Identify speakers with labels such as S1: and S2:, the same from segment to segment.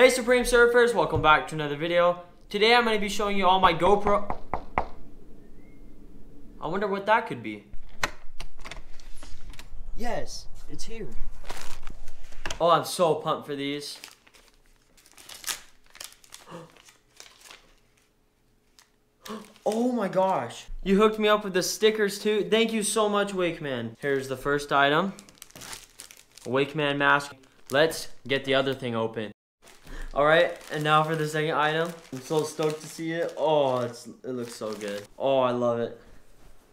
S1: Hey Supreme Surfers, welcome back to another video. Today I'm going to be showing you all my GoPro. I wonder what that could be. Yes, it's here. Oh, I'm so pumped for these. Oh my gosh. You hooked me up with the stickers too. Thank you so much, Wake Mann. Here's the first item. Wake Mann mask. Let's get the other thing open. All right, and now for the second item. I'm so stoked to see it. Oh, it's, it looks so good. Oh, I love it.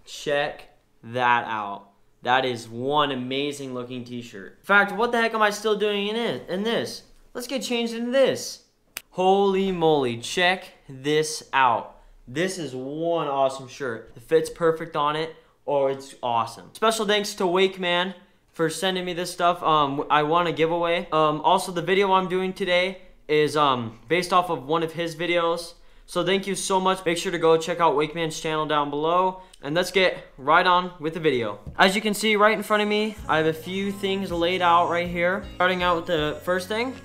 S1: Check that out. That is one amazing looking t-shirt. In fact, what the heck am I still doing in it? In this? Let's get changed into this. Holy moly, check this out. This is one awesome shirt. The fit's perfect on it. Oh, it's awesome. Special thanks to Wake Mann for sending me this stuff. Um, I want a giveaway. Um, also, the video I'm doing today is um, based off of one of his videos. So thank you so much. Make sure to go check out Wake Mann's channel down below. And let's get right on with the video. As you can see right in front of me, I have a few things laid out right here. Starting out with the first thing.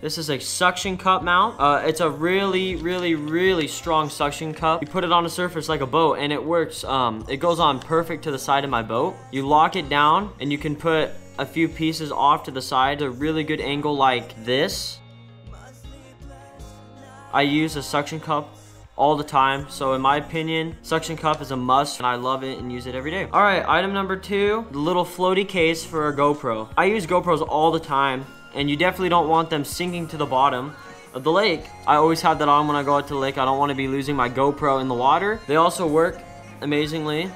S1: This is a suction cup mount. Uh, it's a really, really, really strong suction cup. You put it on a surface like a boat and it works. Um, it goes on perfect to the side of my boat. You lock it down and you can put a few pieces off to the side. A really good angle like this. I use a suction cup all the time. So in my opinion, suction cup is a must and I love it and use it every day. All right, item number two, the little floaty case for a GoPro. I use GoPros all the time and you definitely don't want them sinking to the bottom of the lake. I always have that on when I go out to the lake. I don't want to be losing my GoPro in the water. They also work amazingly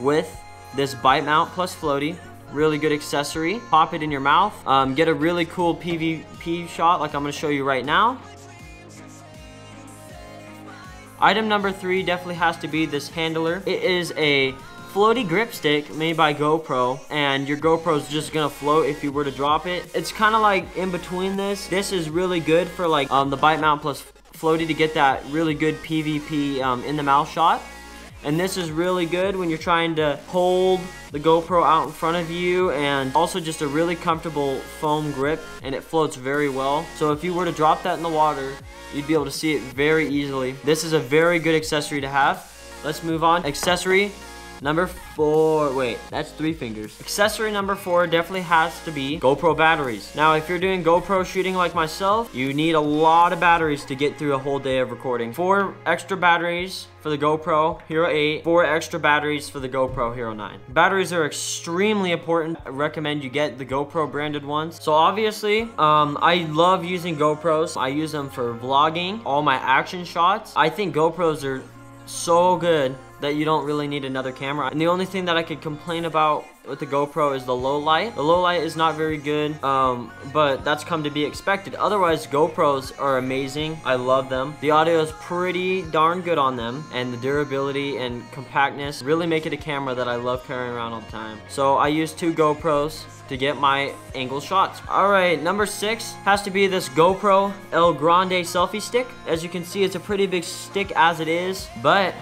S1: with this bite mount plus floaty. Really good accessory. Pop it in your mouth. Um, get a really cool POV shot like I'm going to show you right now. Item number three definitely has to be this handler. It is a floaty grip stick made by GoPro and your GoPro is just gonna float if you were to drop it. It's kind of like in between this. This is really good for like um, the bite mount plus floaty to get that really good POV um, in the mouth shot. And this is really good when you're trying to hold the GoPro out in front of you and also just a really comfortable foam grip and it floats very well. So if you were to drop that in the water, you'd be able to see it very easily. This is a very good accessory to have. Let's move on. Accessory Number four, wait, that's three fingers. Accessory number four definitely has to be GoPro batteries. Now, if you're doing GoPro shooting like myself, you need a lot of batteries to get through a whole day of recording. Four extra batteries for the GoPro Hero 8, four extra batteries for the GoPro Hero 9. Batteries are extremely important. I recommend you get the GoPro branded ones. So obviously, um, I love using GoPros. I use them for vlogging, all my action shots. I think GoPros are so good that you don't really need another camera. And the only thing that I could complain about with the GoPro is the low light. The low light is not very good, um, but that's come to be expected. Otherwise, GoPros are amazing. I love them. The audio is pretty darn good on them, and the durability and compactness really make it a camera that I love carrying around all the time. So I use two GoPros to get my angle shots. All right, number six has to be this GoPro El Grande selfie stick. As you can see, it's a pretty big stick as it is, but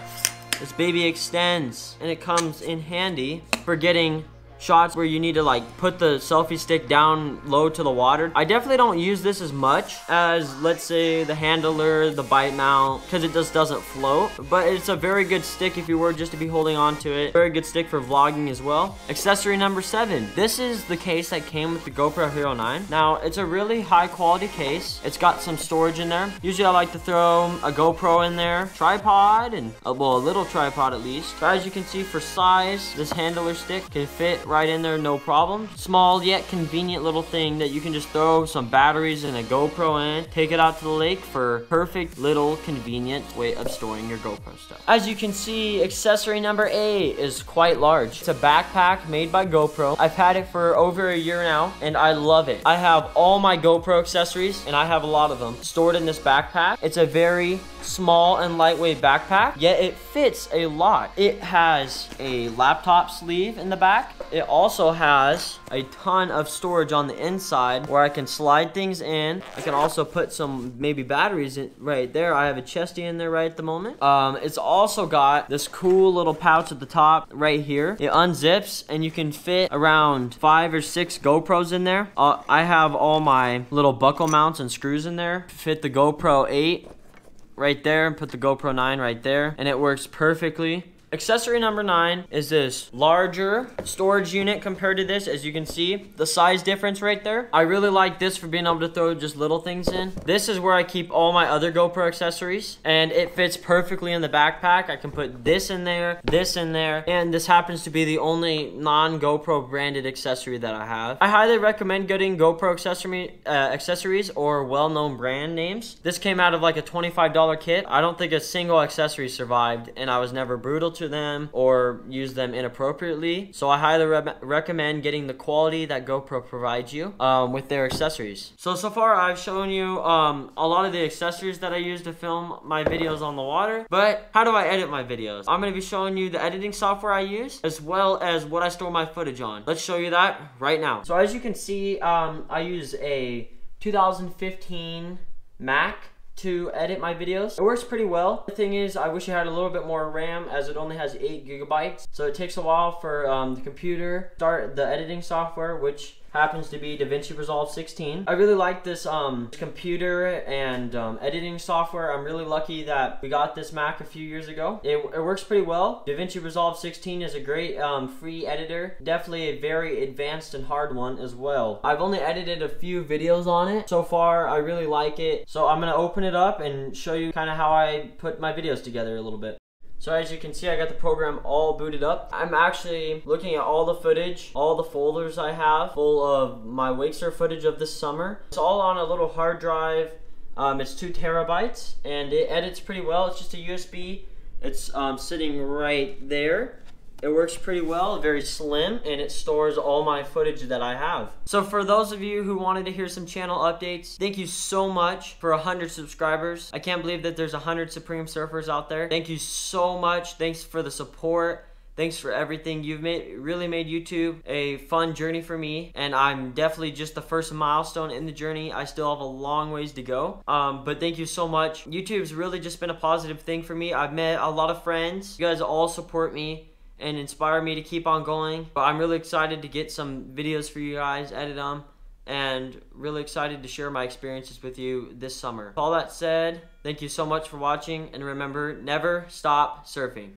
S1: this baby extends and it comes in handy for getting shots where you need to like put the selfie stick down low to the water. I definitely don't use this as much as let's say the handler, the bite mount, because it just doesn't float. But it's a very good stick if you were just to be holding on to it. Very good stick for vlogging as well. Accessory number seven. This is the case that came with the GoPro Hero 9. Now, it's a really high quality case. It's got some storage in there. Usually I like to throw a GoPro in there, tripod, and a, well, a little tripod at least. But as you can see for size, this handler stick can fit right in there no problem. Small yet convenient little thing that you can just throw some batteries and a GoPro in, take it out to the lake for perfect little convenient way of storing your GoPro stuff. As you can see, accessory number A is quite large. It's a backpack made by GoPro. I've had it for over a year now and I love it. I have all my GoPro accessories and I have a lot of them stored in this backpack. It's a very small and lightweight backpack, yet it fits a lot. It has a laptop sleeve in the back. It also has a ton of storage on the inside where I can slide things in. I can also put some maybe batteries in right there. I have a chesty in there right at the moment. Um, it's also got this cool little pouch at the top right here. It unzips and you can fit around five or six GoPros in there. Uh, I have all my little buckle mounts and screws in there. To fit the GoPro 8 right there and put the GoPro 9 right there and it works perfectly. Accessory number nine is this larger storage unit compared to this. As you can see, the size difference right there. I really like this for being able to throw just little things in. This is where I keep all my other GoPro accessories and it fits perfectly in the backpack. I can put this in there, this in there, and this happens to be the only non-GoPro branded accessory that I have. I highly recommend getting GoPro accessory, uh, accessories or well-known brand names. This came out of like a $25 kit. I don't think a single accessory survived and I was never brutal to them or use them inappropriately. So I highly re recommend getting the quality that GoPro provides you um, with their accessories. So, so far I've shown you um, a lot of the accessories that I use to film my videos on the water. But how do I edit my videos? I'm going to be showing you the editing software I use as well as what I store my footage on. Let's show you that right now. So as you can see, um, I use a 2015 Mac to edit my videos. It works pretty well. The thing is, I wish it had a little bit more RAM as it only has 8 gigabytes. So it takes a while for um, the computer start the editing software, which happens to be DaVinci Resolve 16. I really like this um, computer and um, editing software. I'm really lucky that we got this Mac a few years ago. It, it works pretty well. DaVinci Resolve 16 is a great um, free editor. Definitely a very advanced and hard one as well. I've only edited a few videos on it. So far, I really like it. So I'm to open it up and show you kind of how I put my videos together a little bit. So as you can see, I got the program all booted up. I'm actually looking at all the footage, all the folders I have full of my Wakesurf footage of this summer. It's all on a little hard drive. Um, it's two terabytes and it edits pretty well. It's just a USB. It's um, sitting right there. It works pretty well, very slim, and it stores all my footage that I have. So for those of you who wanted to hear some channel updates, thank you so much for 100 subscribers. I can't believe that there's 100 Supreme Surfers out there. Thank you so much. Thanks for the support. Thanks for everything. You've made really made YouTube a fun journey for me, and I'm definitely just the first milestone in the journey. I still have a long ways to go, um, but thank you so much. YouTube's really just been a positive thing for me. I've met a lot of friends. You guys all support me and inspire me to keep on going. But I'm really excited to get some videos for you guys, edit them, and really excited to share my experiences with you this summer. With all that said, thank you so much for watching, and remember, never stop surfing.